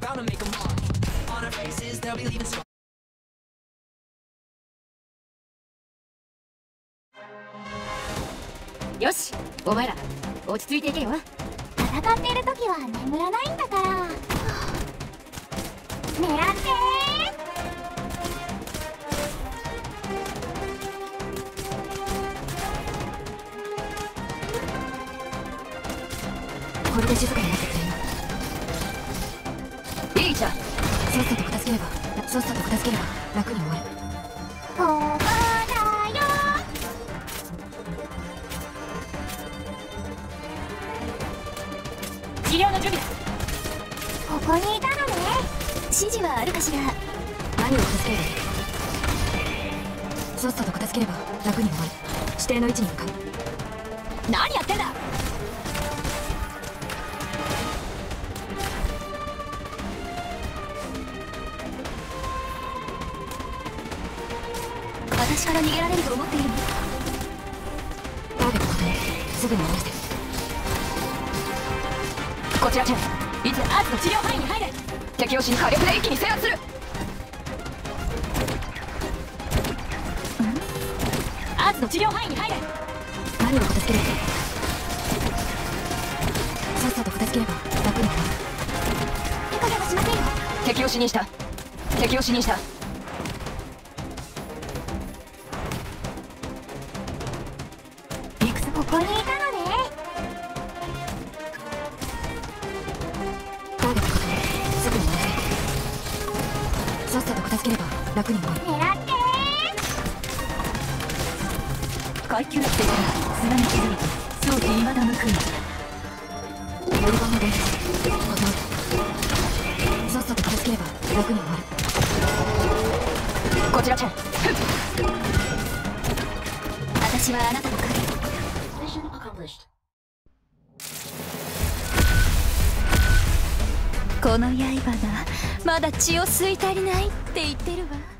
bound to make a mark. On our faces, they'll be leaving scars. よしお前ら落ち着いていけよ戦っている時は眠らないんだから狙ってこれで静かになってさっさと片付ければさっさと片付ければ楽に終わるここだよ治療の準備だここにいたのね指示はあるかしら何を片付ければいいさっさと片付ければ楽に終わる指定の位置に向かう何やってんだ私から逃げられると思っているの？ターゲット確認すぐに戻して？こちらチェン。いつアーツの治療範囲に入れ。敵を死に火力で一気に制圧する。アーツの治療範囲に入れ。何を片付け？るさっさと片付ければ楽に終わる。手加減はしませんよ。敵を死にした。敵を死にしたここにいたのね。ターゲット確認すぐに戻せさっさと片付ければ楽に終わる。狙って。階級規定から砂に気づいて装置未だ無垢乗り場まで断るさっさと片付ければ楽に終わる。こちらチェン私はあなたの影。この刃がまだ血を吸い足りないって言ってるわ。